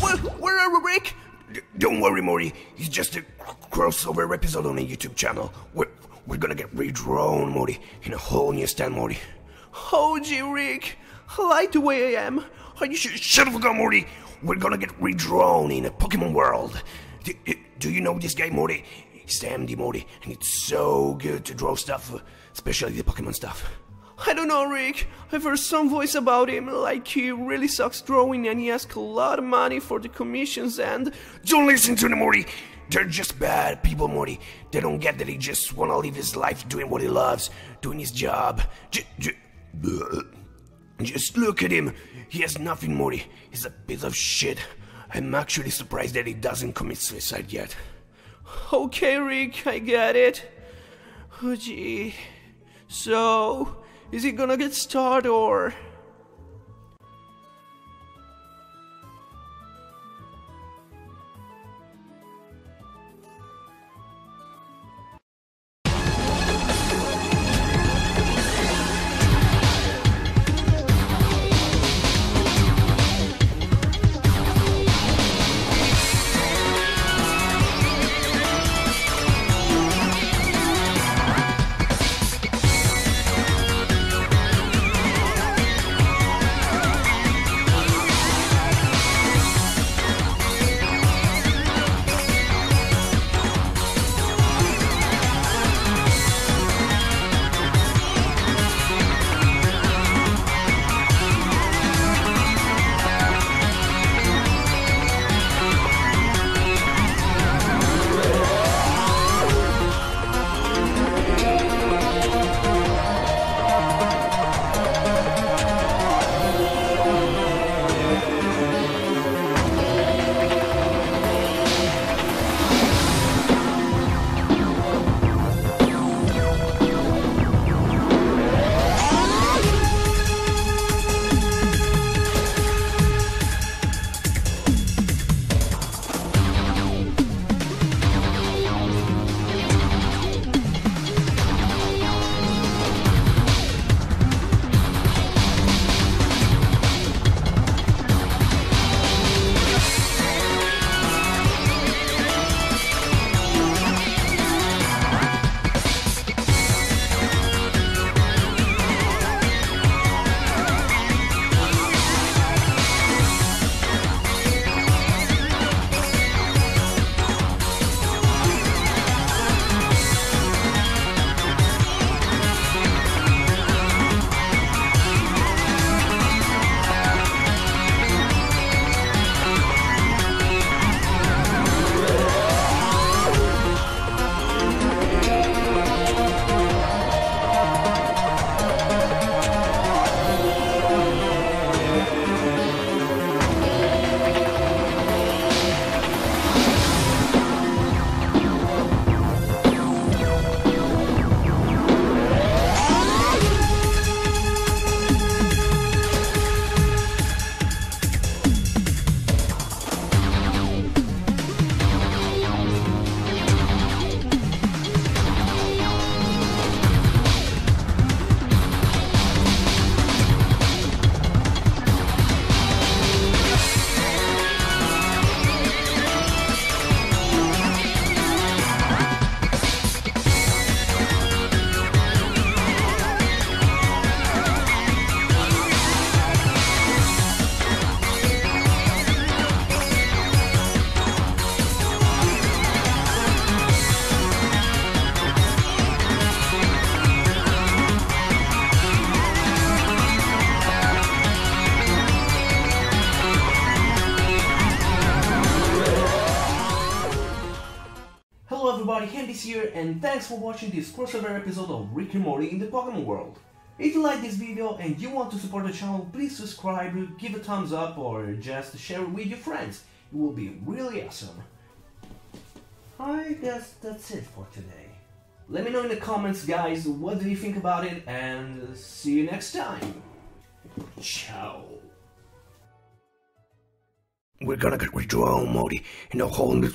Where, where are we, Rick? D- don't worry, Morty. It's just a crossover episode on a YouTube channel. We're, we're gonna get redrawn, Morty, in a whole new style, Morty. Oh, gee, Rick. I like the way I am. Are you Sh- shut up, Morty. We're gonna get redrawn in a Pokemon world. D- d- do you know this guy, Morty? He's Emdy, Morty, and it's so good to draw stuff, especially the Pokemon stuff. I don't know, Rick. I've heard some voice about him, like he really sucks drawing and he asks a lot of money for the commissions and. Don't listen to them, Morty. They're just bad people, Morty. They don't get that he just wanna live his life doing what he loves, doing his job. J- just look at him. He has nothing, Morty. He's a piece of shit. I'm actually surprised that he doesn't commit suicide yet. Okay, Rick, I get it. Oh, gee. So, is he gonna get started or. Everybody, Emdy's here, and thanks for watching this crossover episode of Rick and Morty in the Pokemon world. If you like this video and you want to support the channel, please subscribe, give a thumbs up, or just share it with your friends. It will be really awesome. I guess that's it for today. Let me know in the comments, guys, what do you think about it, and see you next time. Ciao. We're gonna get redrawn, Morty, in a whole new